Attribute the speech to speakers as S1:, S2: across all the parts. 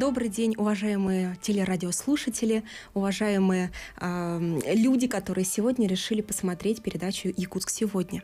S1: Добрый день, уважаемые телерадиослушатели, уважаемые э, люди, которые сегодня решили посмотреть передачу «Якутск сегодня».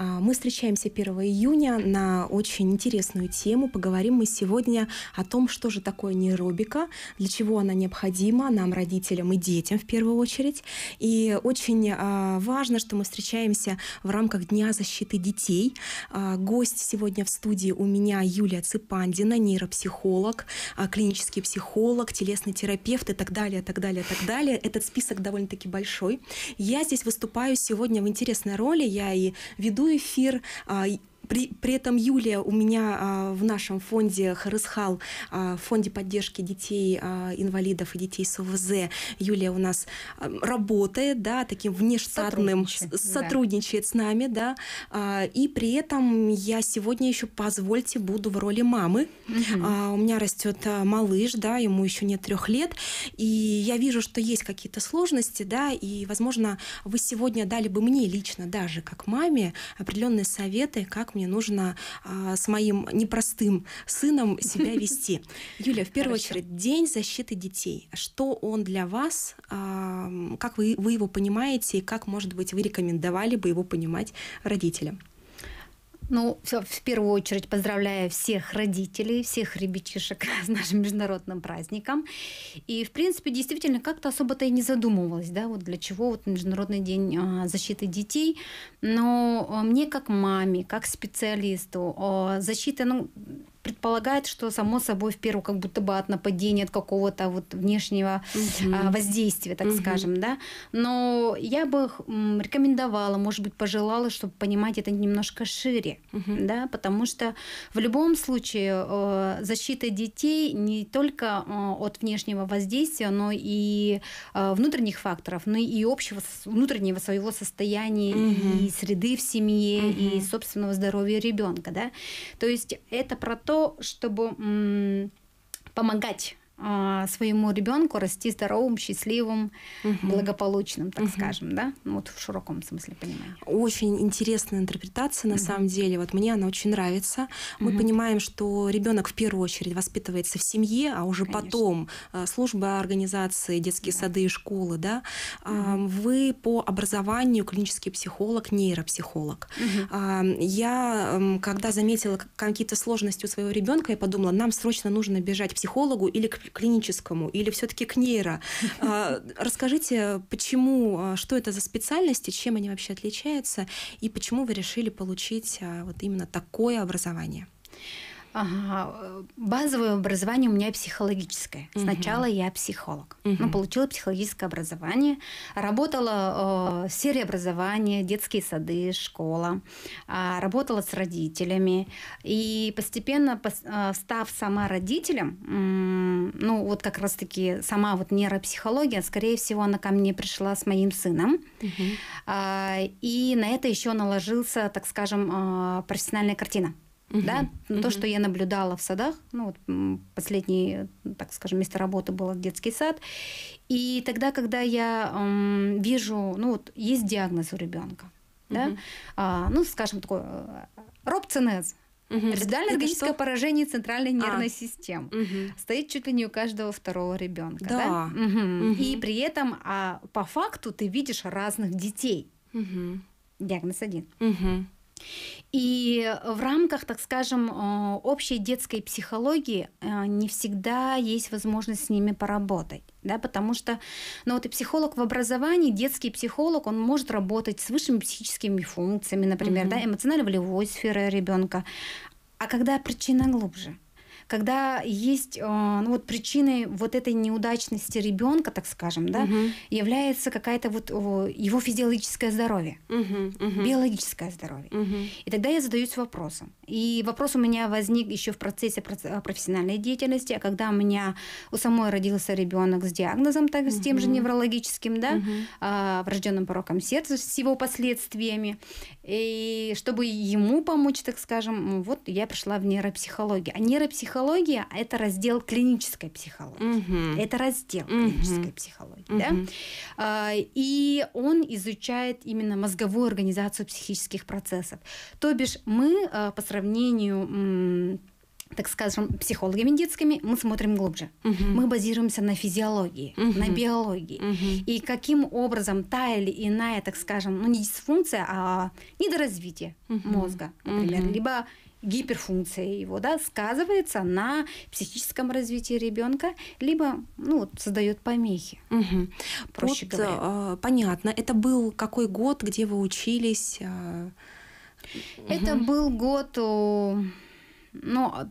S1: Э, мы встречаемся 1 июня на очень интересную тему. Поговорим мы сегодня о том, что же такое нейробика, для чего она необходима нам, родителям и детям в первую очередь. И очень э, важно, что мы встречаемся в рамках Дня защиты детей. Э, гость сегодня в студии у меня Юлия Цыпандина, нейропсихолог, клинический психолог, телесный терапевт и так далее, так далее, так далее. Этот список довольно-таки большой. Я здесь выступаю сегодня в интересной роли. Я и веду эфир, а, при, при этом Юлия у меня а, в нашем фонде Харысхал, а, фонде поддержки детей а, инвалидов и детей с ОВЗ, Юлия у нас а, работает, да, таким внештатным, сотрудничает, сотрудничает да. с нами, да, а, и при этом я сегодня еще, позвольте, буду в роли мамы. Угу. А, у меня растет а, малыш, да, ему еще нет трех лет, и я вижу, что есть какие-то сложности, да, и, возможно, вы сегодня дали бы мне лично даже как маме определенные советы, как мне мне нужно а, с моим непростым сыном себя вести. Юля, в первую Хорошо. очередь, День защиты детей. Что он для вас? А, как вы, вы его понимаете и как, может быть, вы рекомендовали бы его понимать родителям?
S2: Ну, все, в первую очередь поздравляю всех родителей, всех ребятишек с нашим международным праздником. И, в принципе, действительно, как-то особо-то и не задумывалась, да, вот для чего вот Международный день а, защиты детей. Но а, мне как маме, как специалисту, а, защита, ну, предполагает, что само собой в первую как будто бы от нападения, от какого-то вот внешнего угу. воздействия, так угу. скажем, да. Но я бы рекомендовала, может быть, пожелала, чтобы понимать это немножко шире, угу. да, потому что в любом случае э, защита детей не только э, от внешнего воздействия, но и э, внутренних факторов, но и общего внутреннего своего состояния угу. и среды в семье, угу. и собственного здоровья ребенка, да. То есть это про то, то, чтобы помогать своему ребенку расти здоровым, счастливым, угу. благополучным, так угу. скажем, да, ну, вот в широком смысле понимания.
S1: Очень интересная интерпретация, на угу. самом деле. Вот мне она очень нравится. Мы угу. понимаем, что ребенок в первую очередь воспитывается в семье, а уже Конечно. потом а, служба организации, детские да. сады и школы, да. Угу. Вы по образованию клинический психолог, нейропсихолог. Угу. Я, когда заметила какие-то сложности у своего ребенка, я подумала, нам срочно нужно бежать к психологу или к клиническому или все-таки к нейро. А, расскажите, почему, а, что это за специальности, чем они вообще отличаются, и почему вы решили получить а, вот именно такое образование?
S2: Ага. Базовое образование у меня психологическое. Угу. Сначала я психолог. Угу. Ну, получила психологическое образование, работала э, в сфере образования, детские сады, школа, э, работала с родителями. И постепенно, э, став сама родителем, э, ну, вот как раз-таки сама вот нейропсихология, скорее всего, она ко мне пришла с моим сыном. Угу. Э, и на это еще наложился, так скажем, э, профессиональная картина. Угу. Да? Угу. То, что я наблюдала в садах, ну вот последний, так скажем, место работы было детский сад, и тогда, когда я эм, вижу, ну вот есть диагноз у ребенка, угу. да, а, ну скажем такой э, робцинез, Угу. Резидуальное органическое поражение центральной нервной а. системы. Угу. Стоит чуть ли не у каждого второго ребенка. Да. да? Угу. Угу. И при этом а, по факту ты видишь разных детей. Угу. Диагноз один. Угу. И в рамках, так скажем, э, общей детской психологии э, не всегда есть возможность с ними поработать. Да, потому что, ну вот и психолог в образовании, детский психолог, он может работать с высшими психическими функциями, например, угу. да, эмоционально-волевой сферой ребенка. А когда причина глубже? Когда есть э, ну, вот причиной вот этой неудачности ребенка, так скажем, да, угу. является какая-то вот его физиологическое здоровье, угу, угу. биологическое здоровье. Угу. И тогда я задаюсь вопросом. И вопрос у меня возник еще в процессе профессиональной деятельности, а когда у меня у самой родился ребенок с диагнозом, так, с тем же неврологическим, да, угу. врожденным пороком сердца с его последствиями, и чтобы ему помочь, так скажем, вот я пришла в нейропсихологию. А нейропсихология психология – это раздел клинической психологии. Угу. Это раздел угу. клинической психологии. Угу. Да? А, и он изучает именно мозговую организацию психических процессов. То бишь мы а, по сравнению так скажем, психологами детскими, мы смотрим глубже. Угу. Мы базируемся на физиологии, угу. на биологии. Угу. И каким образом та или иная, так скажем, ну не дисфункция, а недоразвитие угу. мозга, например, угу. либо гиперфункция его, да, сказывается на психическом развитии ребенка, либо ну, вот, создает помехи.
S1: Угу. Проще вот, говоря. Э, понятно. Это был какой год, где вы учились? Э...
S2: Это угу. был год но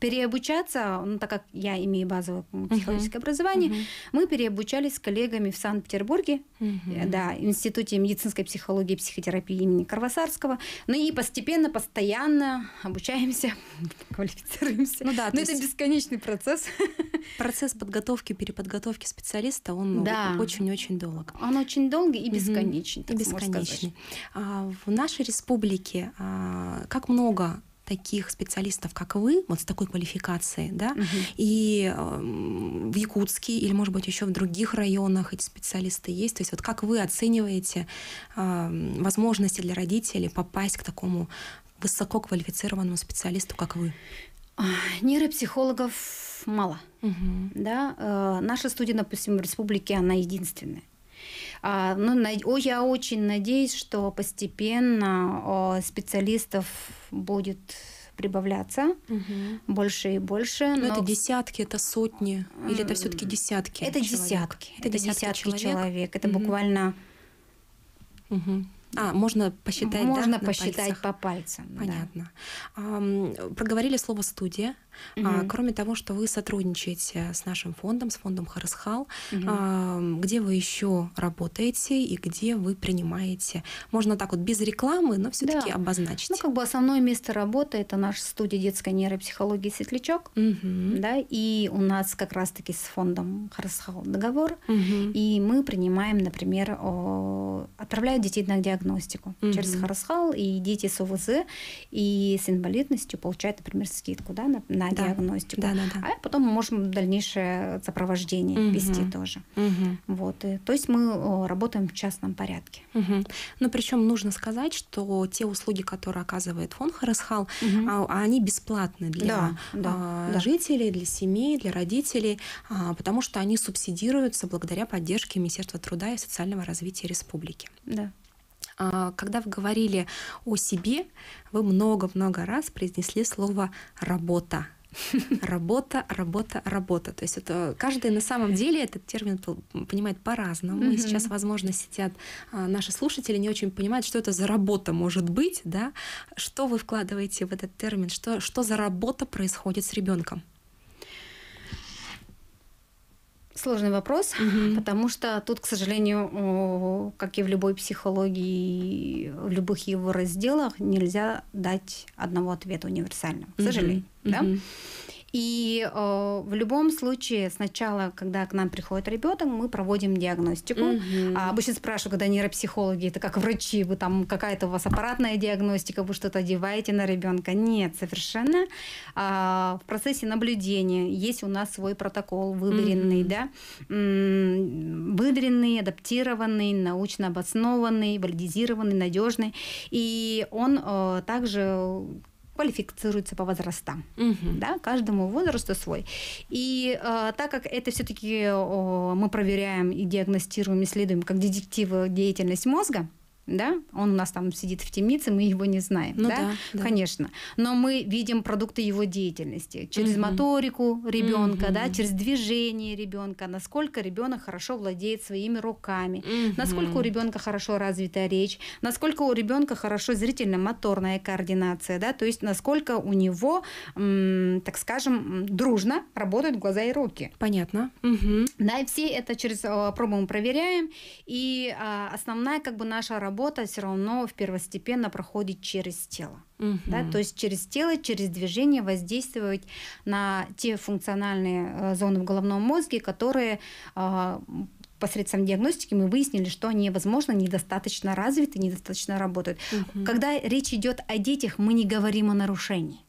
S2: переобучаться, ну, так как я имею базовое психологическое uh-huh. образование, uh-huh. мы переобучались с коллегами в Санкт-Петербурге, uh-huh. да, в Институте медицинской психологии и психотерапии имени Кровосарского. Ну и постепенно, постоянно обучаемся, квалифицируемся. Ну да, Но это бесконечный процесс.
S1: Процесс подготовки, переподготовки специалиста, он да. очень-очень долг.
S2: Он очень долгий и бесконечный.
S1: Uh-huh. И бесконечный. А в нашей республике а, как много таких специалистов, как вы, вот с такой квалификацией, да, угу. и э, в Якутске или, может быть, еще в других районах эти специалисты есть. То есть вот как вы оцениваете э, возможности для родителей попасть к такому высококвалифицированному специалисту, как вы?
S2: Нейропсихологов мало. Угу. Да? Э, наша студия, допустим, в республике, она единственная. А, ну, я очень надеюсь, что постепенно специалистов будет прибавляться угу. больше и больше.
S1: Но, но это десятки, это сотни, или это все-таки десятки?
S2: Это человек? десятки. Это, это десятки, десятки человек. человек. Это угу. буквально.
S1: Угу. А, можно посчитать,
S2: Можно
S1: да,
S2: посчитать по пальцам.
S1: Понятно. Да. А, проговорили слово «студия». Угу. А, кроме того, что вы сотрудничаете с нашим фондом, с фондом Харасхал, угу. а, где вы еще работаете и где вы принимаете, можно так вот без рекламы, но все-таки да. обозначить.
S2: Ну, как бы основное место работы это наша студия детской нейропсихологии «Светлячок», угу. да, и у нас как раз-таки с фондом Харасхал договор, угу. и мы принимаем, например, отправляют детей на диагностику угу. через Харасхал, и дети с ОВЗ и с инвалидностью получают, например, скидку, да, на на да. диагностику. Да, да, да. А потом мы можем дальнейшее сопровождение угу. вести тоже. Угу. Вот. И, то есть мы работаем в частном порядке.
S1: Угу. Но причем нужно сказать, что те услуги, которые оказывает фонд Харасхал, угу. они бесплатны для да, да, да. жителей, для семей, для родителей, а, потому что они субсидируются благодаря поддержке Министерства труда и социального развития республики.
S2: Да.
S1: А, когда вы говорили о себе, вы много-много раз произнесли слово «работа». Работа, работа, работа. То есть это каждый на самом деле этот термин понимает по-разному. Mm-hmm. И сейчас, возможно, сидят а, наши слушатели, не очень понимают, что это за работа может быть, да? Что вы вкладываете в этот термин? Что, что за работа происходит с ребенком?
S2: Сложный вопрос, угу. потому что тут, к сожалению, как и в любой психологии, в любых его разделах нельзя дать одного ответа универсального, к сожалению. Угу. Да? И э, в любом случае сначала, когда к нам приходит ребенок, мы проводим диагностику. Угу. А обычно спрашивают, когда нейропсихологи, это как врачи, вы там какая-то у вас аппаратная диагностика, вы что-то одеваете на ребенка? Нет, совершенно. А, в процессе наблюдения есть у нас свой протокол выверенный, угу. да, выверенный, адаптированный, научно обоснованный, валидизированный, надежный, и он э, также квалифицируется по возрастам, угу. да, каждому возрасту свой. И э, так как это все-таки э, мы проверяем и диагностируем, исследуем как детективы деятельность мозга, да, он у нас там сидит в темнице, мы его не знаем, ну, да? Да, да, конечно. Но мы видим продукты его деятельности через угу. моторику ребенка, угу. да, через движение ребенка, насколько ребенок хорошо владеет своими руками, угу. насколько у ребенка хорошо развита речь, насколько у ребенка хорошо зрительно-моторная координация, да, то есть насколько у него, так скажем, дружно работают глаза и руки.
S1: Понятно.
S2: Угу. Да, и все это через э, пробу мы проверяем, и а, основная как бы наша работа работа все равно первостепенно проходит через тело. Угу. Да? То есть через тело, через движение воздействовать на те функциональные э, зоны в головном мозге, которые э, посредством диагностики мы выяснили, что они, возможно, недостаточно развиты, недостаточно работают. Угу. Когда речь идет о детях, мы не говорим о нарушении.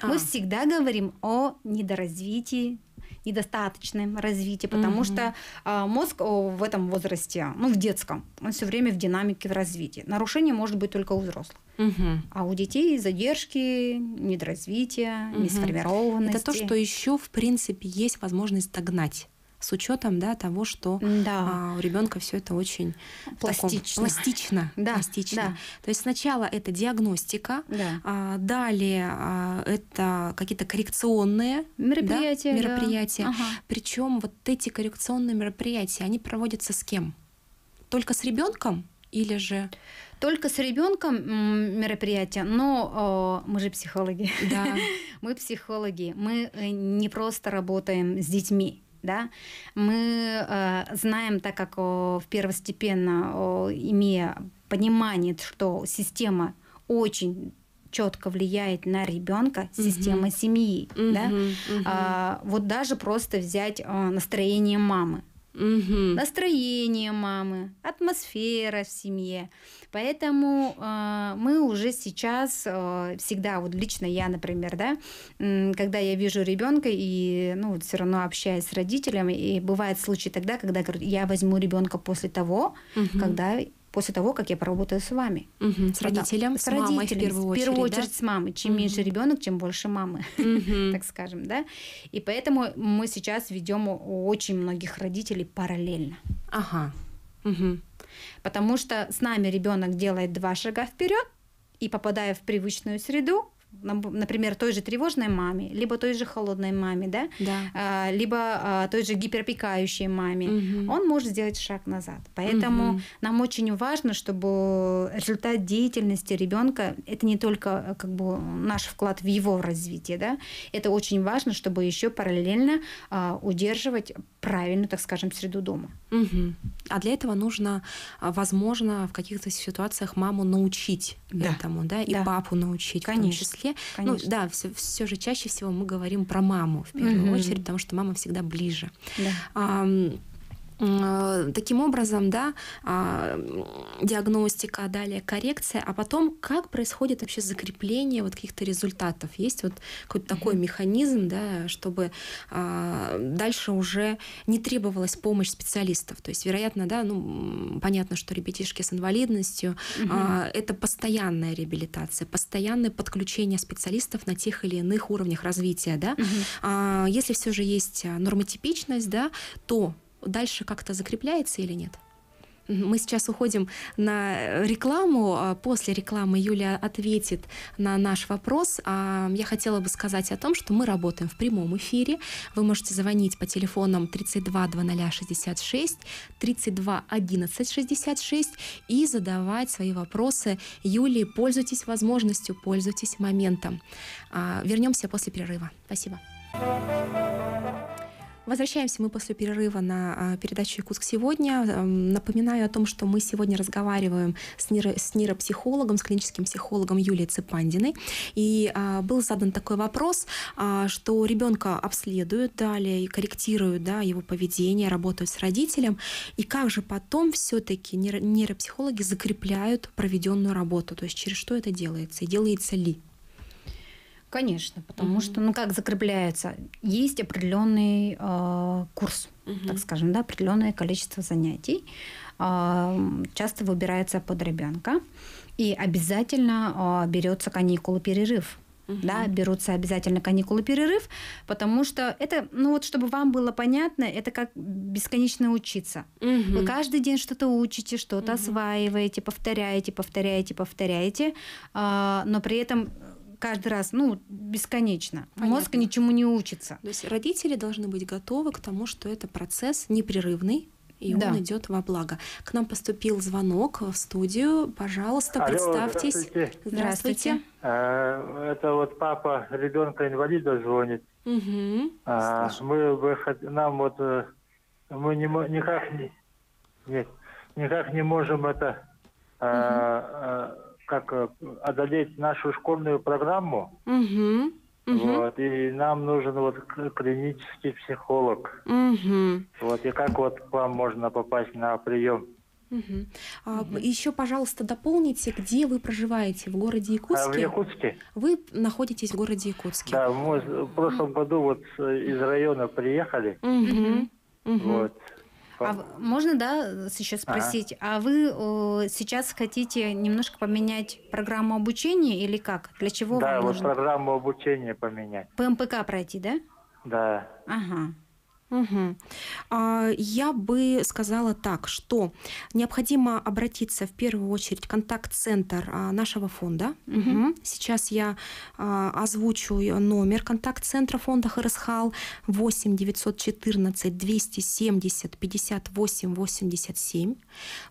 S2: А. Мы всегда говорим о недоразвитии недостаточным развитии, потому угу. что э, мозг в этом возрасте, ну, в детском, он все время в динамике в развитии. Нарушение может быть только у взрослых. Угу. А у детей задержки, недоразвития, угу. несформированности.
S1: Это то, что еще, в принципе, есть возможность догнать с учетом да, того, что да. а, у ребенка все это очень
S2: пластично.
S1: Таком, пластично, да, пластично. Да. То есть сначала это диагностика, да. а, далее а, это какие-то коррекционные
S2: мероприятия.
S1: Да, мероприятия. Да. Ага. Причем вот эти коррекционные мероприятия, они проводятся с кем? Только с ребенком или же
S2: только с ребенком мероприятие, но о, мы же психологи.
S1: Да.
S2: мы психологи. Мы э, не просто работаем с детьми да, мы э, знаем, так как о, первостепенно, о, имея понимание, что система очень четко влияет на ребенка, система uh-huh. семьи, uh-huh. да, uh-huh. А, вот даже просто взять а, настроение мамы, угу. настроение мамы, атмосфера в семье. Поэтому э, мы уже сейчас э, всегда, вот лично я, например, да, э, когда я вижу ребенка и ну, вот все равно общаюсь с родителями, и бывает случаи тогда, когда я возьму ребенка после того, угу. когда после того, как я поработаю с вами.
S1: Угу, с родителем, с, с мамой в первую очередь.
S2: В первую очередь да? с мамой. Чем угу. меньше ребенок, чем больше мамы, угу. так скажем, да. И поэтому мы сейчас ведем у очень многих родителей параллельно.
S1: Ага. Угу.
S2: Потому что с нами ребенок делает два шага вперед и попадая в привычную среду, например, той же тревожной маме, либо той же холодной маме, да,
S1: да.
S2: А, либо а, той же гиперопекающей маме, угу. он может сделать шаг назад. Поэтому угу. нам очень важно, чтобы результат деятельности ребенка это не только как бы наш вклад в его развитие, да, это очень важно, чтобы еще параллельно а, удерживать правильную, так скажем, среду дома.
S1: Угу. А для этого нужно, возможно, в каких-то ситуациях маму научить да. этому, да, и да. папу научить
S2: Конечно.
S1: в том числе. Ну Конечно. Ну да, все, все же чаще всего мы говорим про маму в первую угу. очередь, потому что мама всегда ближе.
S2: Да.
S1: А, таким образом, да, а, диагностика, далее коррекция, а потом как происходит вообще закрепление вот каких-то результатов? Есть вот какой-то такой механизм, да, чтобы а, дальше уже не требовалась помощь специалистов. То есть, вероятно, да, ну, понятно, что ребятишки с инвалидностью угу. это постоянная реабилитация, постоянное подключение специалистов на тех или иных уровнях развития, да. Угу. Если все же есть нормотипичность, да, то дальше как-то закрепляется или нет? Мы сейчас уходим на рекламу. А после рекламы Юлия ответит на наш вопрос. А я хотела бы сказать о том, что мы работаем в прямом эфире. Вы можете звонить по телефонам 32 0066, 32 11 66 и задавать свои вопросы Юлии. Пользуйтесь возможностью, пользуйтесь моментом. А, вернемся после перерыва. Спасибо. Возвращаемся мы после перерыва на а, передачу «Якутск сегодня». Эм, напоминаю о том, что мы сегодня разговариваем с, нейро, с нейропсихологом, с клиническим психологом Юлией Цепандиной. И а, был задан такой вопрос, а, что ребенка обследуют далее и корректируют да, его поведение, работают с родителем. И как же потом все-таки нейропсихологи закрепляют проведенную работу? То есть через что это делается и делается ли?
S2: Конечно, потому mm-hmm. что, ну как закрепляется, есть определенный э, курс, mm-hmm. так скажем, да, определенное количество занятий, э, часто выбирается под ребенка, и обязательно э, берется каникулы перерыв. Угу. Да, берутся обязательно каникулы перерыв, потому что это, ну вот, чтобы вам было понятно, это как бесконечно учиться. Угу. Вы каждый день что-то учите, что-то угу. осваиваете, повторяете, повторяете, повторяете, э, но при этом каждый раз, ну, бесконечно. Понятно. Мозг ничему не учится.
S1: То есть родители должны быть готовы к тому, что это процесс непрерывный, и да. он идет во благо. К нам поступил звонок в студию. Пожалуйста, Алло, представьтесь.
S2: Здравствуйте. здравствуйте.
S3: А, это вот папа ребенка инвалида звонит.
S1: Угу.
S3: А, мы бы нам вот э, мы не никак не нет, никак не можем это угу. а, как э, одолеть нашу школьную программу.
S1: Угу.
S3: Угу. Вот, и нам нужен вот клинический психолог.
S1: Угу.
S3: Вот, и как вот к вам можно попасть на прием?
S1: Угу. А, угу. Еще, пожалуйста, дополните, где вы проживаете в городе Якутске? А
S3: в Якутске.
S1: Вы находитесь в городе Якутске.
S3: Да, мы в прошлом году вот из района приехали.
S1: Угу.
S3: Угу. Вот.
S2: А можно, да, сейчас спросить, ага. а вы о, сейчас хотите немножко поменять программу обучения или как? Для чего
S3: да,
S2: вам
S3: вот
S2: нужно?
S3: программу обучения поменять.
S2: ПМПК пройти, да?
S3: Да.
S2: Ага.
S1: Угу. Я бы сказала так, что необходимо обратиться в первую очередь в контакт-центр а, нашего фонда. Угу. Сейчас я а, озвучу номер контакт-центра фонда Харасхал 8 914 270 58 87.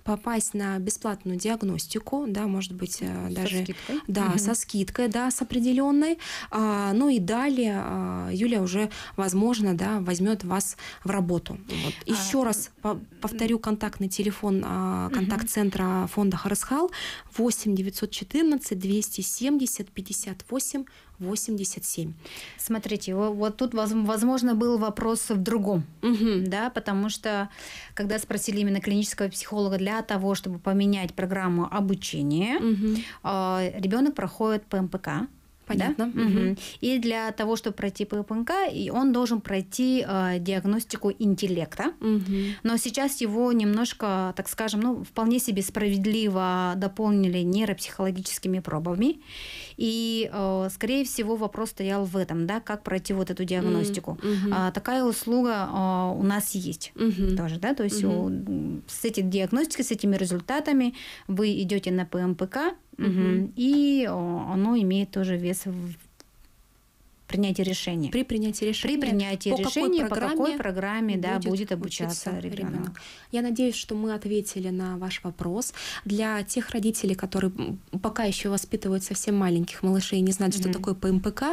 S1: Попасть на бесплатную диагностику, да, может быть, э,
S2: со
S1: даже
S2: скидкой.
S1: да, угу. со скидкой, да, с определенной. Ну и далее Юлия уже, возможно, да, возьмет вас в работу. Вот. Еще а, раз по повторю контактный телефон а, контакт-центра фонда Харасхал 8 914 270 58 87.
S2: Смотрите, вот тут, возможно, был вопрос в другом,
S1: угу.
S2: да, потому что, когда спросили именно клинического психолога для того, чтобы поменять программу обучения,
S1: угу.
S2: ребенок проходит ПМПК,
S1: Понятно.
S2: Да? Угу. И для того, чтобы пройти ППНК, он должен пройти э, диагностику интеллекта.
S1: Угу.
S2: Но сейчас его немножко, так скажем, ну, вполне себе справедливо дополнили нейропсихологическими пробами. И, э, скорее всего, вопрос стоял в этом, да, как пройти вот эту диагностику. А, такая услуга э, у нас есть
S1: угу.
S2: тоже, да, то есть у, с этой диагностикой, с этими результатами вы идете на ПМПК, Угу. И оно имеет тоже вес в принятии решения.
S1: При принятии решения.
S2: При принятии
S1: по
S2: решения,
S1: какой
S2: по какой программе да, будет обучаться ребенок. ребенок.
S1: Я надеюсь, что мы ответили на ваш вопрос. Для тех родителей, которые пока еще воспитывают совсем маленьких малышей и не знают, mm-hmm. что такое ПМПК,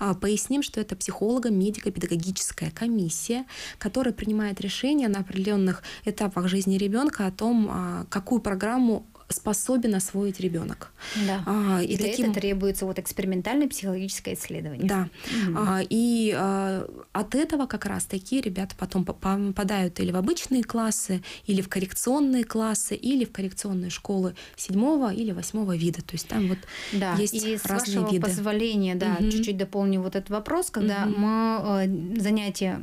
S1: а, поясним, что это психолого-медико-педагогическая комиссия, которая принимает решения на определенных этапах жизни ребенка о том, а, какую программу способен освоить ребенок.
S2: Да.
S1: А,
S2: и, для таким... этого требуется вот экспериментальное психологическое исследование.
S1: Да.
S2: Угу.
S1: А, и а, от этого как раз такие ребята потом попадают или в обычные классы, или в коррекционные классы, или в коррекционные школы седьмого или восьмого вида. То есть там вот
S2: да.
S1: есть
S2: и
S1: разные
S2: с вашего
S1: виды.
S2: позволения, да, угу. чуть-чуть дополню вот этот вопрос, когда угу. мы э, занятия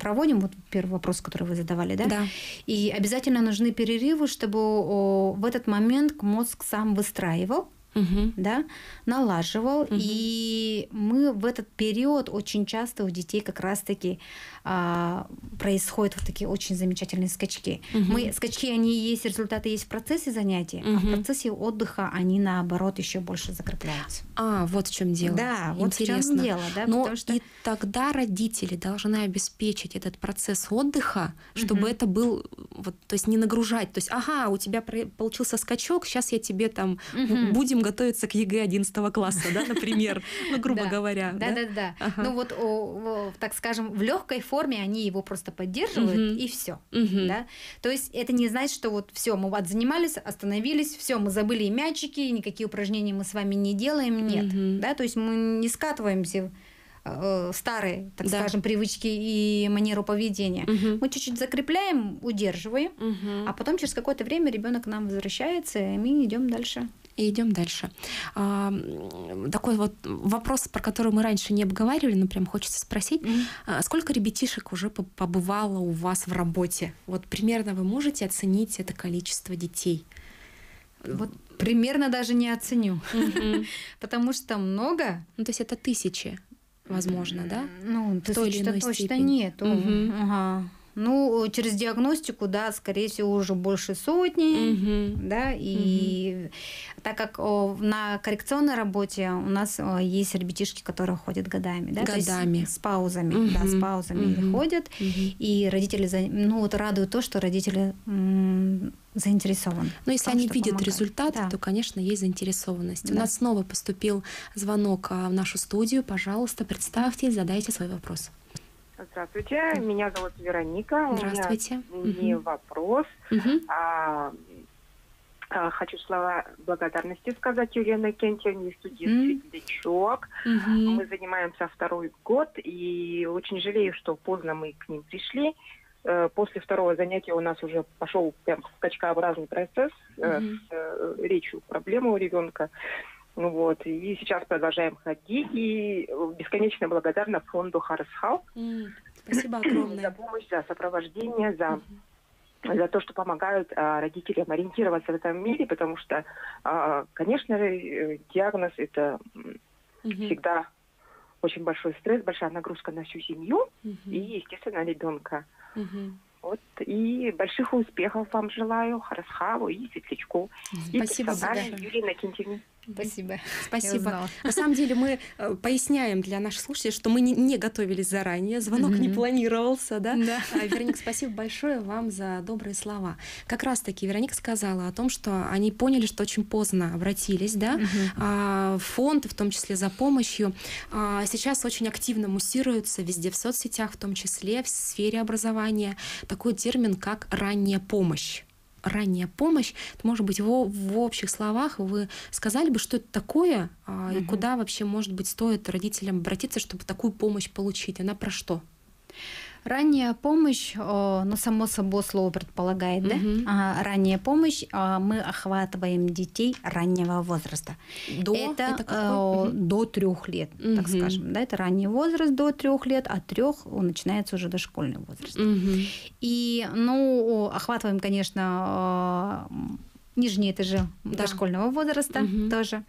S2: проводим, вот первый вопрос, который вы задавали, да?
S1: Да.
S2: И обязательно нужны перерывы, чтобы в этот момент момент мозг сам выстраивал
S1: угу.
S2: да, налаживал.
S1: Угу.
S2: И мы в этот период очень часто у детей как раз-таки а, происходят вот такие очень замечательные скачки.
S1: Угу.
S2: Мы, скачки, они есть, результаты есть в процессе занятия, угу. а в процессе отдыха они наоборот еще больше закрепляются.
S1: А, вот в чем дело.
S2: Да, вот
S1: Интересно.
S2: в чем дело. Да,
S1: Но
S2: что...
S1: и тогда родители должны обеспечить этот процесс отдыха, чтобы угу. это был, вот, то есть не нагружать. То есть, ага, у тебя получился скачок, сейчас я тебе там
S2: угу.
S1: будем готовиться к ЕГЭ 11 класса, да, например, ну, грубо говоря.
S2: Да, да, да. Ну вот, так скажем, в легкой форме они его просто поддерживают, и все. Да? То есть это не значит, что вот все, мы вот занимались, остановились, все, мы забыли мячики, никакие упражнения мы с вами не делаем, нет. Да? То есть мы не скатываемся э, старые, так
S1: Да.
S2: скажем, привычки и манеру поведения.
S1: Мгм.
S2: Мы чуть-чуть закрепляем, удерживаем,
S1: Мгм.
S2: а потом через какое-то время ребенок к нам возвращается, и мы идем дальше.
S1: И идем дальше. А, такой вот вопрос, про который мы раньше не обговаривали, но прям хочется спросить. А Сколько ребятишек уже по- побывало у вас в работе? Вот примерно вы можете оценить это количество детей?
S2: Вот примерно даже не оценю, потому что много.
S1: Ну, то есть это тысячи, возможно, да?
S2: Ну,
S1: В той или иной
S2: точно
S1: степени.
S2: нету.
S1: Мгм.
S2: Ага. Ну, через диагностику, да, скорее всего, уже больше сотни.
S1: Мгм.
S2: Да, и так как о, на коррекционной работе у нас о, есть ребятишки, которые ходят годами, да, то есть
S1: Годами.
S2: с паузами, да, с паузами
S1: Мгм.
S2: ходят,
S1: Мгм.
S2: и родители, ну вот радует то, что родители заинтересованы.
S1: Но если
S2: в том,
S1: они видят
S2: помогать.
S1: результаты,
S2: Да.
S1: то, конечно, есть заинтересованность. У
S2: Да.
S1: нас снова поступил звонок а, в нашу студию. Пожалуйста, представьте, задайте свой вопрос.
S4: Здравствуйте, меня зовут Вероника.
S1: Здравствуйте.
S4: У меня не
S1: Мгм.
S4: вопрос,
S1: Мгм.
S4: а, хочу слова благодарности сказать Елене Кентьевне, студии
S2: М.
S4: «Светлячок».
S1: Мгм.
S4: Мы занимаемся второй год, и очень жалею, что поздно мы к ним пришли. э, после второго занятия у нас уже пошел прям скачкообразный процесс
S1: Мгм.
S4: с э, речью проблемы у ребенка. Ну Вот. И сейчас продолжаем ходить. И бесконечно благодарна фонду Харсхау
S1: М, Спасибо
S4: за
S1: огромное.
S4: помощь, за сопровождение, за за то, что помогают а, родителям ориентироваться в этом мире, потому что, а, конечно, диагноз это
S1: Мгм.
S4: всегда очень большой стресс, большая нагрузка на всю семью
S1: Мгм.
S4: и, естественно, ребенка.
S1: Мгм.
S4: Вот и больших успехов вам желаю, Харасхаву и Светлячку. И
S1: Спасибо
S4: персонально
S1: большое.
S4: Юлии Накинтьевне.
S2: Спасибо.
S1: Спасибо. На самом деле мы э, поясняем для наших слушателей, что мы не, не готовились заранее, звонок не
S2: Мгм.
S1: планировался, да?
S2: Да.
S1: А, Вероника, спасибо большое вам за добрые слова. Как раз-таки Вероника сказала о том, что они поняли, что очень поздно обратились, да,
S2: Мгм.
S1: а, в фонд, в том числе за помощью. А, Сейчас очень активно муссируется везде в соцсетях, в том числе в сфере образования, такой термин, как ранняя помощь. Ранняя помощь, это может быть в, в общих словах, вы сказали бы, что это такое, а, и
S2: Мгм.
S1: куда вообще, может быть, стоит родителям обратиться, чтобы такую помощь получить? Она про что?
S2: Ранняя помощь, о, ну, само собой слово предполагает, да?
S1: Мгм.
S2: А, ранняя помощь, а, мы охватываем детей раннего возраста.
S1: До?
S2: это
S1: какой?
S2: э, до трех лет, так
S1: Мгм.
S2: скажем. Да, это ранний возраст до трех лет, а трех начинается уже дошкольный возраст.
S1: Мгм.
S2: И, ну, охватываем, конечно, э, нижние этажи
S1: Да.
S2: дошкольного возраста
S1: Мгм.
S2: тоже.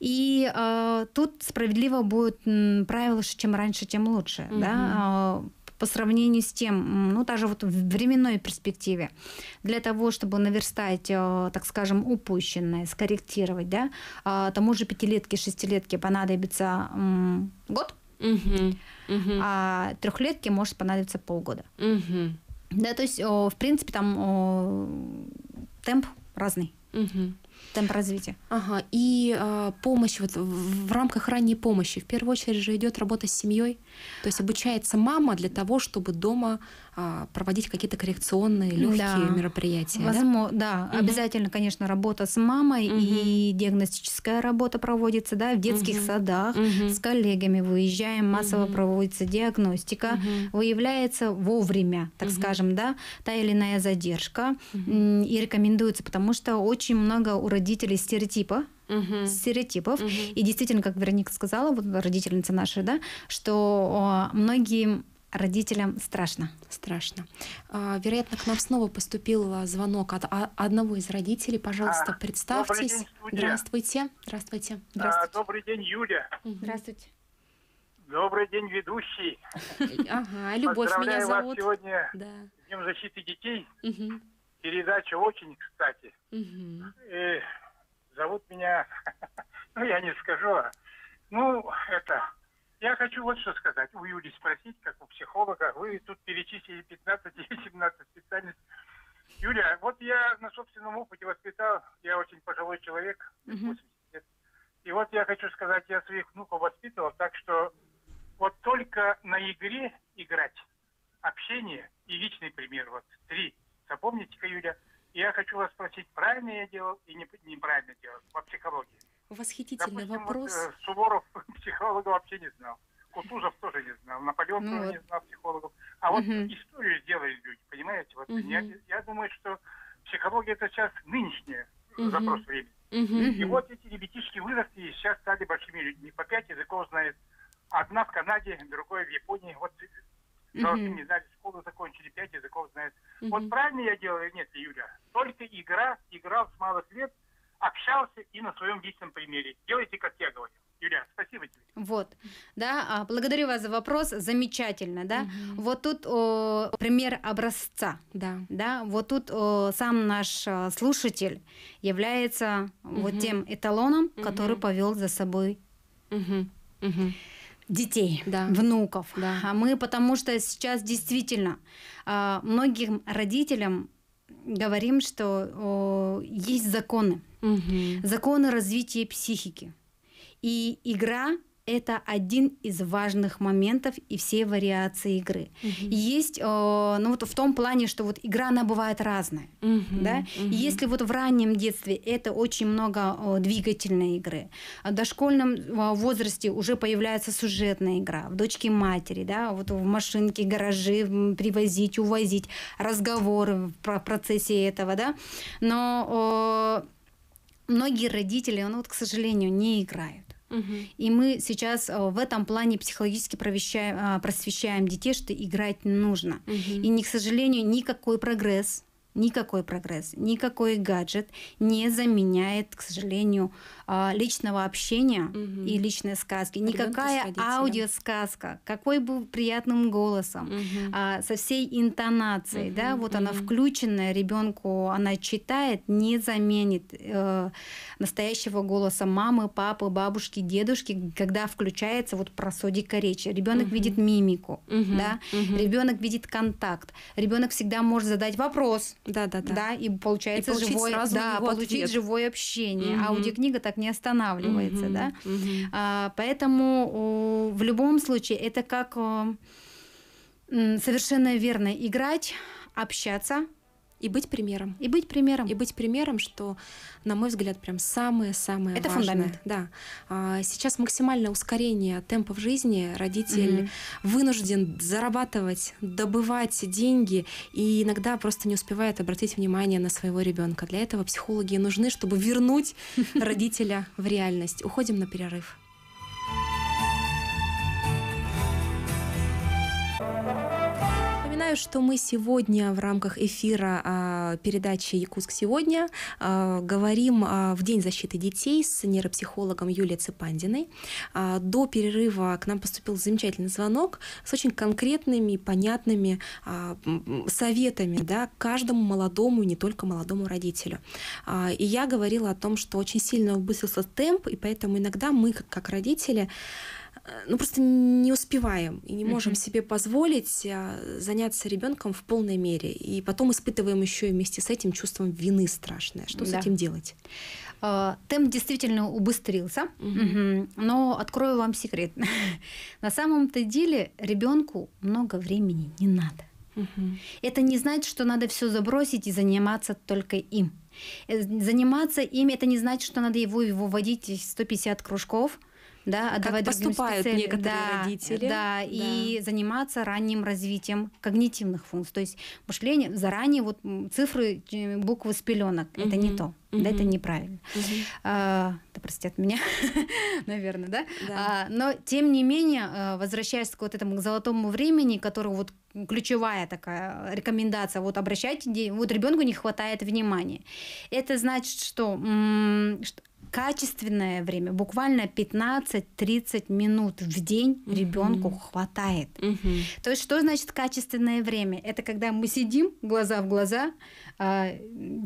S2: И э, тут справедливо будет правило, что чем раньше, тем лучше. Да? По сравнению с тем, ну, даже вот в временной перспективе, для того, чтобы наверстать, э, так скажем, упущенное, скорректировать, да, а тому же пятилетке, шестилетке понадобится год.
S1: Мгм.
S2: а трехлетке может понадобиться полгода.
S1: Мгм.
S2: Да, то есть, в принципе, там темп разный,
S1: Мгм.
S2: Темп развития.
S1: Ага, и а, помощь вот в, в рамках ранней помощи в первую очередь же идет работа с семьей, то есть обучается мама для того, чтобы дома проводить какие-то коррекционные легкие
S2: Да.
S1: мероприятия. да?
S2: Возможно, да,
S1: Мгм.
S2: обязательно, конечно, работа с мамой
S1: Мгм.
S2: и диагностическая работа проводится, да, в детских
S1: Мгм.
S2: садах
S1: Мгм.
S2: с коллегами выезжаем, массово
S1: Мгм.
S2: проводится диагностика,
S1: Мгм.
S2: выявляется вовремя, так
S1: Мгм.
S2: скажем, да, та или иная задержка м, и рекомендуется, потому что очень много у родителей стереотипа,
S1: Мгм.
S2: стереотипов.
S1: Мгм.
S2: И действительно, как Вероника сказала, вот родительница наша, да, что о, многим родителям страшно.
S1: Страшно. А, Вероятно, к нам снова поступил а, звонок от одного из родителей. Пожалуйста,
S3: А,
S1: представьтесь.
S3: день.
S1: Здравствуйте. Здравствуйте.
S3: А,
S2: Здравствуйте.
S3: добрый день, Юля.
S2: Здравствуйте.
S3: Добрый день, ведущий.
S1: Ага, Любовь меня
S3: Поздравляю вас
S1: зовут.
S3: сегодня
S1: Да.
S3: с Днем защиты детей.
S1: Мгм.
S3: Передача очень кстати. И зовут меня, ну я не скажу, а, ну это, я хочу вот что сказать. У Юли спросить, как у психолога, вы тут перечислили 15 или 17 специальностей. Юля, вот я на собственном опыте воспитал, я очень пожилой человек,
S2: Мгм.
S3: 80 лет. И вот я хочу сказать, я своих внуков воспитывал, так что вот только на игре играть, общение и личный пример, вот три. Запомните-ка, Юля, я хочу вас спросить, правильно я делал и не- неправильно делал по психологии.
S1: Восхитительный
S3: Допустим,
S1: вопрос.
S3: Вот, э, Суворов психолога вообще не знал. Кутузов тоже не знал, Наполеон
S2: Ну
S3: тоже
S2: вот.
S3: не знал психологов. А вот
S2: Мгм.
S3: историю сделали люди, понимаете? Вот
S1: Мгм.
S3: я, я думаю, что психология это сейчас нынешняя
S1: Мгм.
S3: запрос времени.
S1: Мгм.
S3: И вот эти ребятишки выросли и сейчас стали большими людьми. По пять языков знают. Одна в Канаде, другой в Японии. Вот должны
S2: Мгм.
S3: не знали, школу закончили, пять языков знают.
S1: Мгм.
S3: Вот правильно я делаю или нет, Юля? Только игра, играл с малых лет, общался и на своем личном примере. Делайте, как я говорю. Юля, спасибо тебе.
S2: Вот, да, а, благодарю вас за вопрос, замечательно, да.
S1: Мгм.
S2: Вот тут о, пример образца,
S1: Да.
S2: да, вот тут о, сам наш а, слушатель является вот
S1: Мгм.
S2: тем эталоном, который
S1: Мгм.
S2: повел за собой
S1: Мгм. Мгм.
S2: детей,
S1: Да.
S2: внуков.
S1: Да.
S2: А мы, потому что сейчас действительно многим родителям говорим, что о, есть законы,
S1: Мгм.
S2: законы развития психики. И игра это один из важных моментов и все вариации игры. Угу. Есть, э, ну вот в том плане, что вот игра она бывает разная, угу. да. Угу. Если вот в раннем детстве это очень много э, двигательной игры, в дошкольном э, возрасте уже появляется сюжетная игра, в дочке матери, да, вот в машинке, гаражи привозить, увозить, разговоры в процессе этого, да. Но э, многие родители, ну вот, к сожалению, не играют. И мы сейчас э, в этом плане психологически просвещаем, просвещаем детей, что играть нужно. И, не, к сожалению, никакой прогресс никакой прогресс, никакой гаджет не заменяет, к сожалению, а, личного общения угу. и личной сказки. Никакая аудиосказка, какой бы приятным голосом, угу. со всей интонацией, угу. да, вот угу. она включенная ребенку, она читает, не заменит э, настоящего голоса мамы, папы, бабушки, дедушки, когда включается вот просодика речи. Ребенок угу. видит мимику, угу. да, угу. ребенок видит контакт, ребенок всегда может задать вопрос,
S1: да, да, да,
S2: да, и получается и живое, да, получить ответ. живое общение. Угу. Аудиокнига так не останавливается, угу, да. Угу. А, поэтому в любом случае это как совершенно верно играть, общаться,
S1: и быть примером.
S2: И быть примером.
S1: И быть примером, что, на мой взгляд, прям самое-самое
S2: Это
S1: важное.
S2: фундамент.
S1: Да. А, сейчас максимальное ускорение темпов жизни. Родитель mm вынужден зарабатывать, добывать деньги и иногда просто не успевает обратить внимание на своего ребенка. Для этого психологи нужны, чтобы вернуть родителя в реальность. Уходим на перерыв. Напоминаю, что мы сегодня в рамках эфира а, передачи «Якутск сегодня» а, говорим а, в День защиты детей с нейропсихологом Юлией Цепандиной. До перерыва к нам поступил замечательный звонок с очень конкретными, понятными советами да, каждому молодому, не только молодому родителю. И я говорила о том, что очень сильно убысился темп, и поэтому иногда мы, как родители, ну, просто не успеваем и не можем mm-hmm. себе позволить а, заняться ребенком в полной мере. И потом испытываем еще и вместе с этим чувством вины страшное. Что да. с этим делать?
S2: Uh, темп действительно убыстрился, uh-huh. но открою вам секрет. На самом-то деле ребенку много времени не надо. Uh-huh. Это не значит, что надо все забросить и заниматься только им. Э, заниматься им это не значит, что надо его, его водить 150 кружков да,
S1: отдавать как поступают цели. некоторые
S2: да,
S1: родители.
S2: Да, да, и заниматься ранним развитием когнитивных функций. То есть мышление заранее вот цифры, буквы с пеленок угу. это не то. Да, это неправильно. А, да простят меня, наверное, да? да. А, но тем не менее, э, возвращаясь к вот этому к золотому времени, который вот ключевая такая рекомендация, вот обращайте, вот ребенку не хватает внимания. Это значит, что, что качественное время, буквально 15-30 минут в день угу. ребенку хватает. Угу. То есть что значит качественное время? Это когда мы сидим глаза в глаза, а,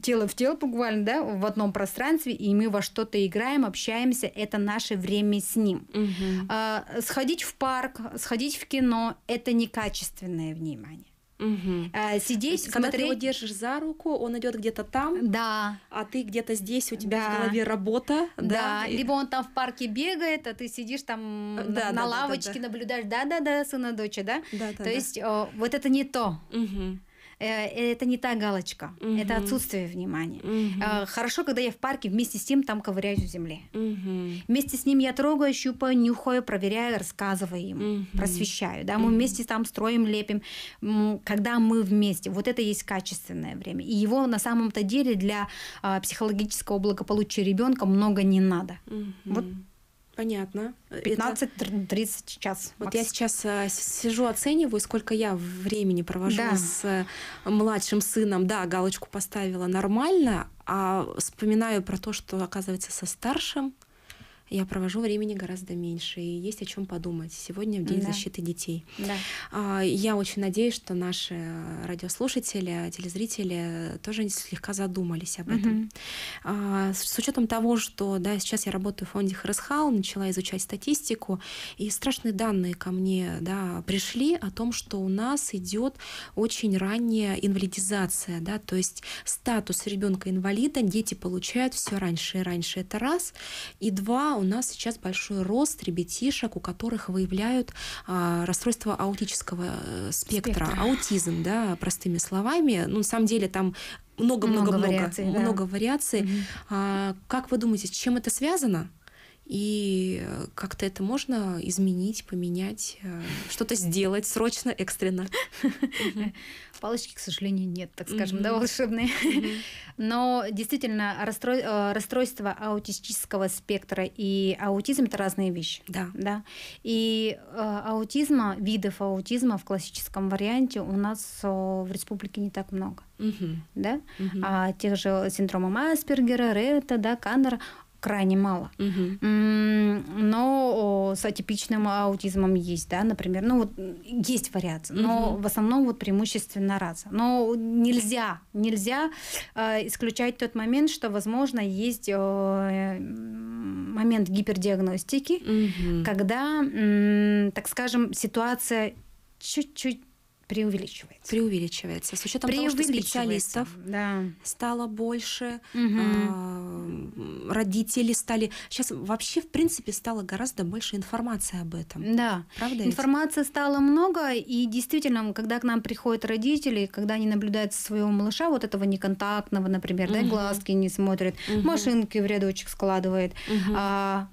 S2: тело в тело буквально, да, в одном пространстве, и мы во что-то играем, общаемся, это наше время с ним. Угу. Сходить в парк, сходить в кино – это некачественное внимание.
S1: Угу. А, сидеть, смотреть... Когда ты его держишь за руку, он идет где-то там,
S2: да.
S1: а ты где-то здесь, у тебя да. в голове работа.
S2: Да. да, либо он там в парке бегает, а ты сидишь там да, на да, лавочке, да, да, да. наблюдаешь, да-да-да, сына, дочь, да? да, да То да. есть о, вот это не то. Угу. Э, это не та галочка, угу. это отсутствие внимания. Угу. Хорошо, когда я в парке вместе с ним там ковыряюсь в земле. Угу. Вместе с ним я трогаю, щупаю, нюхаю, проверяю, рассказываю ему, угу. просвещаю. Да? Мы угу. вместе там строим, лепим. Когда мы вместе, вот это есть качественное время. И его на самом-то деле для а, психологического благополучия ребенка много не надо. Угу. Вот
S1: Понятно.
S2: 15-30 час.
S1: Вот макс. я сейчас э, сижу, оцениваю, сколько я времени провожу да. с э, младшим сыном. Да, галочку поставила нормально, а вспоминаю про то, что, оказывается, со старшим я провожу времени гораздо меньше, и есть о чем подумать. Сегодня в День да. защиты детей. Да. А, я очень надеюсь, что наши радиослушатели, телезрители тоже слегка задумались об этом. Угу. С учетом того, что да, сейчас я работаю в фонде Харесхал, начала изучать статистику, и страшные данные ко мне да, пришли о том, что у нас идет очень ранняя инвалидизация, да, то есть статус ребенка инвалида дети получают все раньше и раньше. Это раз. И два, у нас сейчас большой рост ребятишек, у которых выявляют а, расстройство аутического э, спектра, спектра, аутизм, да, простыми словами. Ну, на самом деле там много-много-много много, вариаций. Много, много вариаций. Угу. А, как вы думаете, с чем это связано? И э, как-то это можно изменить, поменять, э, что-то сделать срочно, экстренно.
S2: Палочки, к сожалению, нет, так скажем, да, волшебные. Но действительно, э, расстройство аутистического спектра и аутизм это разные вещи.
S1: Да.
S2: да? И аутизма, видов аутизма в классическом варианте у нас в республике не так много. Да? А тех же синдрома Аспергера, Ретта, да, Каннера, крайне мало. Угу. Но с атипичным аутизмом есть, да, например, ну вот есть вариации, но угу. в основном вот преимущественно раз. Но нельзя, нельзя э, исключать тот момент, что, возможно, есть э, момент гипердиагностики, угу. когда, э, так скажем, ситуация чуть-чуть преувеличивается.
S1: Преувеличивается. С учетом того, что специалистов
S2: да.
S1: стало больше, угу. родители стали... Сейчас вообще, в принципе, стало гораздо больше информации об этом.
S2: Да.
S1: Правда?
S2: Информации ведь? стало много, и действительно, когда к нам приходят родители, когда они наблюдают своего малыша, вот этого неконтактного, например, угу. да, глазки не смотрят, угу. машинки в рядочек складывает, угу. а,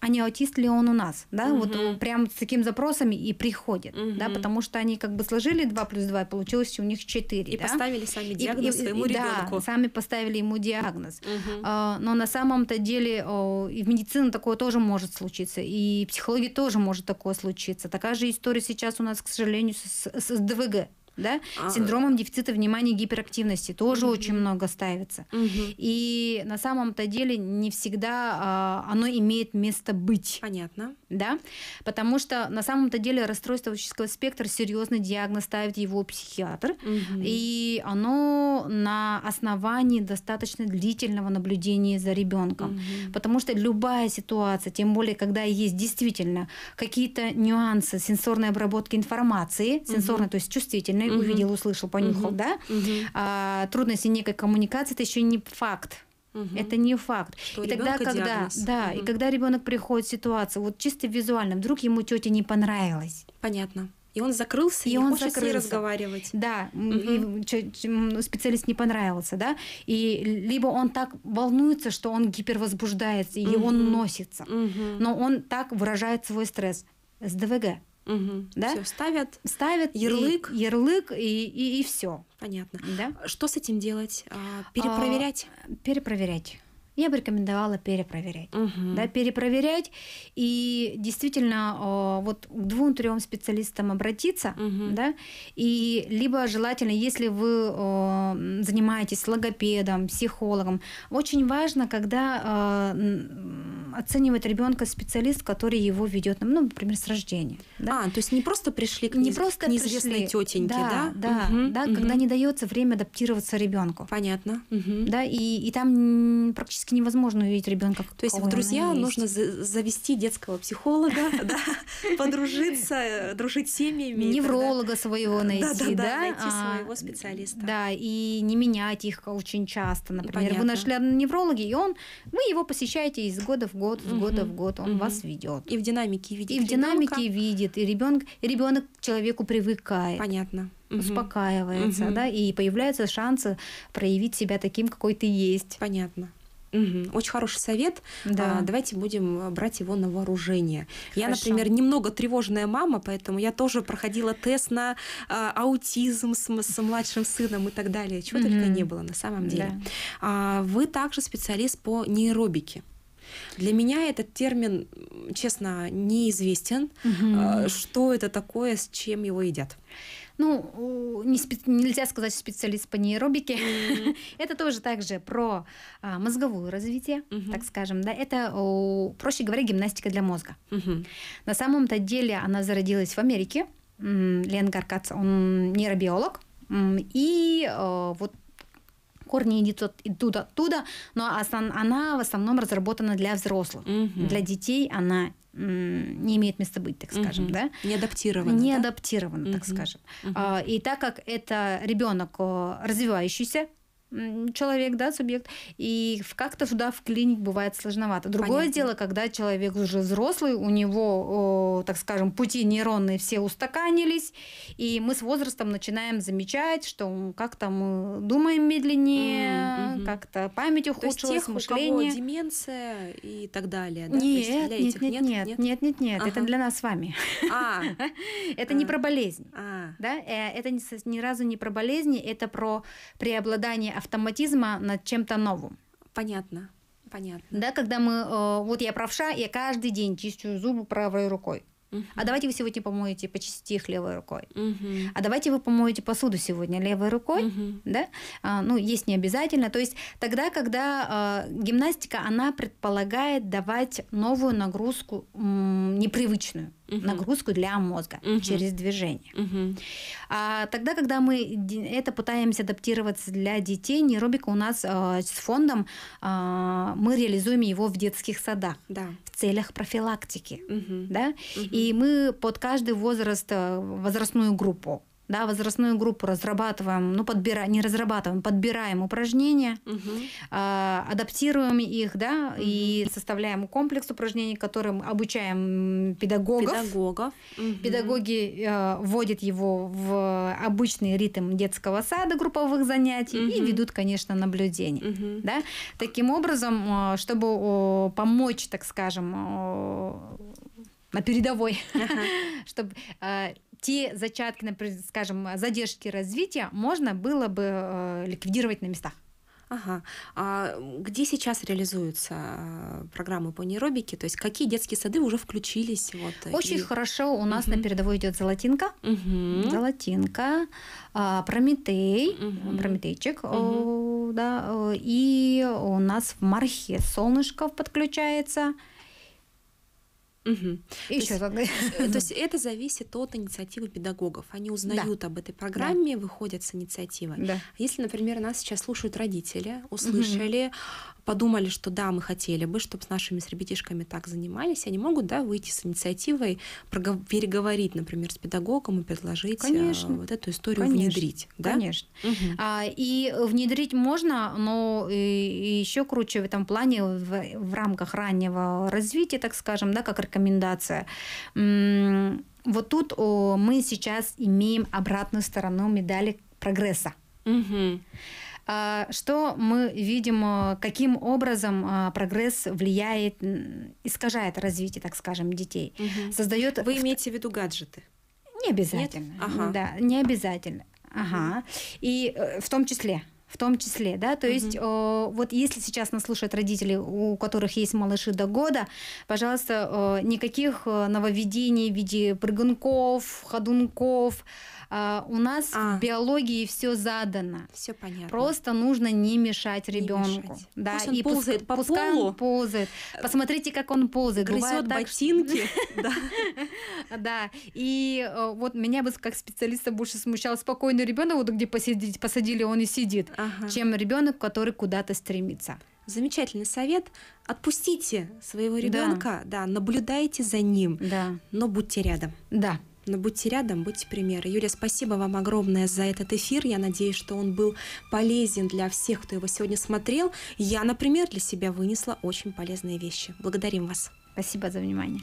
S2: а не аутист ли он у нас, да, угу. вот прям с таким запросами и приходят, угу. да, потому что они как бы сложили 2 плюс 2, и получилось у них 4,
S1: И
S2: да?
S1: поставили сами диагноз и, своему
S2: и,
S1: ребенку.
S2: Да, сами поставили ему диагноз. Угу. А, но на самом-то деле и в медицине такое тоже может случиться, и в психологии тоже может такое случиться. Такая же история сейчас у нас, к сожалению, с, с, с ДВГ да, а... синдромом дефицита внимания и гиперактивности тоже угу. очень много ставится. Угу. И на самом-то деле не всегда а, оно имеет место быть.
S1: Понятно.
S2: Да, потому что на самом-то деле расстройство аутического спектра серьезный диагноз ставит его психиатр, угу. и оно на основании достаточно длительного наблюдения за ребенком, угу. потому что любая ситуация, тем более когда есть действительно какие-то нюансы сенсорной обработки информации, сенсорной, угу. то есть чувствительной угу. увидел, услышал, понюхал, угу. да, угу. А, трудности некой коммуникации это еще не факт. Угу. Это не факт.
S1: Что
S2: и тогда, когда,
S1: диагноз.
S2: да, угу. и когда ребенок приходит в ситуацию, вот чисто визуально, вдруг ему тетя не понравилась.
S1: Понятно. И он закрылся, и, и он закрылся. с ней разговаривать.
S2: Да, угу. и специалист не понравился, да, и либо он так волнуется, что он гипервозбуждается, и угу. он носится, угу. но он так выражает свой стресс. СДВГ.
S1: Угу.
S2: Да?
S1: Все, ставят,
S2: ставят
S1: ярлык.
S2: И, ярлык и, и, и все.
S1: Понятно.
S2: Да?
S1: Что с этим делать? А, перепроверять?
S2: А, перепроверять я бы рекомендовала перепроверять. Угу. Да, перепроверять и действительно вот к двум-трем специалистам обратиться, угу. да, и либо желательно, если вы занимаетесь логопедом, психологом, очень важно, когда оценивает ребенка специалист, который его ведет, ну, например, с рождения.
S1: Да? А, то есть не просто пришли к, не просто к неизвестной пришли. тетеньке,
S2: да? Да, да, угу, да угу. когда не дается время адаптироваться ребенку.
S1: Понятно. Угу.
S2: Да, и, и там практически практически невозможно увидеть ребенка.
S1: То есть в друзья нужно завести детского психолога, подружиться, э, дружить с семьями.
S2: Невролога своего найти, да?
S1: Найти а, своего специалиста.
S2: Да, и не менять их очень часто. Например, вы нашли неврологи, и он, вы его посещаете из года в год, из года в год, он вас ведет.
S1: И в динамике видит.
S2: И в динамике видит, и ребенок, ребенок к человеку привыкает.
S1: Понятно
S2: успокаивается, угу. да, и появляются шансы проявить себя таким, какой ты есть.
S1: Понятно. Угу. Очень хороший совет. Да. А, давайте будем брать его на вооружение. Хорошо. Я, например, немного тревожная мама, поэтому я тоже проходила тест на а, аутизм с, с младшим сыном и так далее. Чего угу. только не было на самом деле. Да. А, вы также специалист по нейробике. Для меня этот термин, честно, неизвестен. Угу. Что это такое, с чем его едят?
S2: Ну, не спе- нельзя сказать специалист по нейробике. Mm-hmm. это тоже также про а, мозговое развитие, mm-hmm. так скажем. Да? Это, о, проще говоря, гимнастика для мозга. Mm-hmm. На самом-то деле она зародилась в Америке. Лен Гаркац, он нейробиолог. И о, вот корни идут, идут оттуда, но основ, она в основном разработана для взрослых. Mm-hmm. Для детей она не имеет места быть, так скажем, угу. да?
S1: Не адаптировано.
S2: Не
S1: да?
S2: адаптировано, так угу. скажем. Угу. И так как это ребенок развивающийся, человек, да, субъект, и как-то туда вклинить бывает сложновато. Другое Понятно. дело, когда человек уже взрослый, у него, так скажем, пути нейронные все устаканились, и мы с возрастом начинаем замечать, что как-то мы думаем медленнее, mm-hmm. как-то память ухудшилась, То есть тех, мышление. У
S1: кого деменция и так далее, да?
S2: Нет, нет, нет, нет, нет, нет, нет, нет, это для нас с вами. А. Это не а. про болезнь, а. да? Э, это ни разу не про болезни, это про преобладание автоматизма над чем-то новым.
S1: Понятно. Понятно.
S2: Да, когда мы, э, вот я правша, я каждый день чищу зубы правой рукой. Uh-huh. А давайте вы сегодня помоете, почистите их левой рукой. Uh-huh. А давайте вы помоете посуду сегодня левой рукой, uh-huh. да? А, ну, есть не обязательно. То есть тогда, когда э, гимнастика, она предполагает давать новую нагрузку м, непривычную угу. нагрузку для мозга угу. через движение. Угу. А тогда, когда мы это пытаемся адаптировать для детей, нейробика у нас э, с фондом э, мы реализуем его в детских садах да. в целях профилактики, угу. да, угу. и мы под каждый возраст э, возрастную группу да, возрастную группу разрабатываем, ну, подбираем, не разрабатываем, подбираем упражнения, угу. э, адаптируем их, да, угу. и составляем комплекс упражнений, которым обучаем педагогов.
S1: Педагогов.
S2: Угу. Педагоги э, вводят его в обычный ритм детского сада, групповых занятий угу. и ведут, конечно, наблюдение. Угу. Да? Таким образом, чтобы помочь, так скажем, на передовой, ага. чтобы те зачатки, например, скажем, задержки развития можно было бы э, ликвидировать на местах.
S1: Ага. А где сейчас реализуются э, программы по нейробике? То есть какие детские сады уже включились? Вот,
S2: Очень и... хорошо. У нас угу. на передовой идет Золотинка. Угу. Золотинка, а, Прометей, угу. Прометейчик, угу. да, и у нас в Мархе Солнышко подключается.
S1: Угу. Еще то, есть, э, то есть это зависит от инициативы педагогов. Они узнают да. об этой программе, да. выходят с инициативой. Да. Если, например, нас сейчас слушают родители, услышали, подумали, что да, мы хотели бы, чтобы с нашими с ребятишками так занимались, они могут, да, выйти с инициативой, переговорить, например, с педагогом и предложить э, Конечно. вот эту историю Конечно. внедрить, да?
S2: Конечно. Угу. А, и внедрить можно, но и еще круче в этом плане в, в рамках раннего развития, так скажем, да, как рекомендация. Вот тут о, мы сейчас имеем обратную сторону медали прогресса. Угу. А, что мы видим, а, каким образом а, прогресс влияет, искажает развитие, так скажем, детей.
S1: Угу. Создает... Вы имеете в виду гаджеты?
S2: Не обязательно. Ага. Да, не обязательно. Ага. И э, в том числе в том числе, да, то uh есть о, вот если сейчас нас слушают родители, у которых есть малыши до года, пожалуйста, о, никаких э, нововведений в виде прыгунков, ходунков, а, у нас а. в биологии все задано.
S1: Все понятно.
S2: Просто нужно не мешать ребенку.
S1: Да, Пусть он и ползает по
S2: пускай полу. он ползает. Посмотрите, как он ползает.
S1: Грызет ботинки.
S2: Да. И э, вот меня бы как специалиста больше смущал спокойный ребенок, вот где посадили, он и сидит, чем ребенок, который куда-то стремится.
S1: Замечательный совет. Отпустите своего ребенка, да. да, наблюдайте за ним, да. но будьте рядом.
S2: Да.
S1: Но будьте рядом, будьте примеры. Юлия, спасибо вам огромное за этот эфир. Я надеюсь, что он был полезен для всех, кто его сегодня смотрел. Я, например, для себя вынесла очень полезные вещи. Благодарим вас.
S2: Спасибо за внимание.